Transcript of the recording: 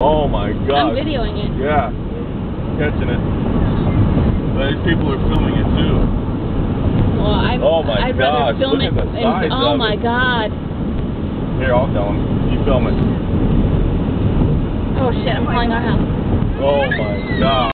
Oh my God! I'm videoing it. Yeah. Catching it. These people are filming it too. Well, I, Oh my I'd gosh, rather film look it. at the size and, oh of my it. god. Here, I'll tell them. You film it. Oh shit, I'm calling our house. Oh my god.